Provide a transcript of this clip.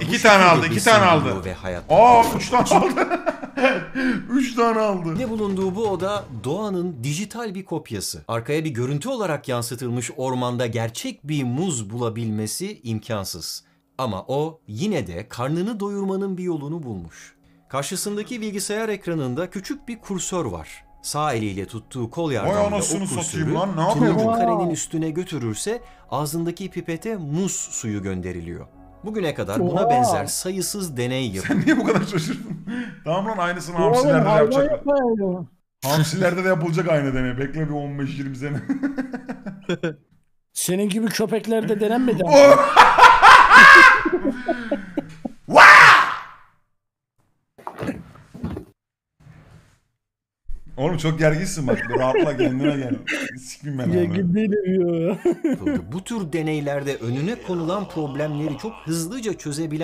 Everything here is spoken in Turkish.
İki tane aldı, iki tane aldı. Ve hayatta Aa 3 tane aldı. 3 tane aldı. Ne bulunduğu bu oda doğanın dijital bir kopyası. Arkaya bir görüntü olarak yansıtılmış ormanda gerçek bir muz bulabilmesi imkansız. Ama o yine de karnını doyurmanın bir yolunu bulmuş. Karşısındaki bilgisayar ekranında küçük bir kursör var. Sağ eliyle tuttuğu kol yardımıyla o kursörü lan, ne turuncu karenin üstüne götürürse ağzındaki pipete muz suyu gönderiliyor. Bugüne kadar buna Oha. benzer sayısız deney yapıldı. Sen niye bu kadar şaşırdın? tamam lan aynısını Oğlum hamsilerde de yapacaklar. Hamsilerde de yapılacak aynı deney. Bekle bir 15-20 sene. Senin gibi köpeklerde denenmedi. Oğlum çok gerginsin bak. Bir rahatla kendine gel. Sikmeyeyim ben Ya abi. gidelim ya. yapıldı. Bu tür deneylerde önüne konulan problemleri çok hızlıca çözebilen